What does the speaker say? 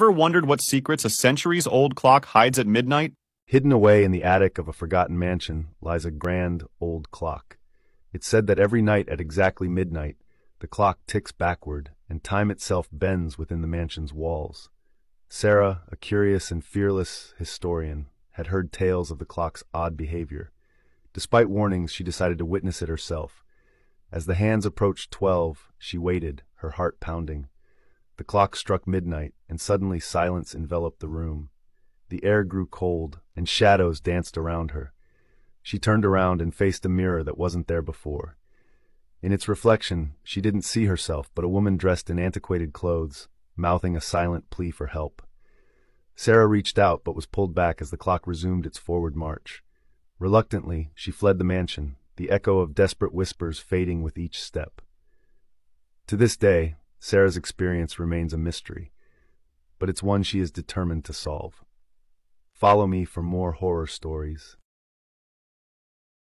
Ever wondered what secrets a centuries-old clock hides at midnight? Hidden away in the attic of a forgotten mansion lies a grand old clock. It's said that every night at exactly midnight, the clock ticks backward and time itself bends within the mansion's walls. Sarah, a curious and fearless historian, had heard tales of the clock's odd behavior. Despite warnings, she decided to witness it herself. As the hands approached twelve, she waited, her heart pounding. The clock struck midnight, and suddenly silence enveloped the room. The air grew cold, and shadows danced around her. She turned around and faced a mirror that wasn't there before. In its reflection, she didn't see herself, but a woman dressed in antiquated clothes, mouthing a silent plea for help. Sarah reached out, but was pulled back as the clock resumed its forward march. Reluctantly, she fled the mansion, the echo of desperate whispers fading with each step. To this day, Sarah's experience remains a mystery, but it's one she is determined to solve. Follow me for more horror stories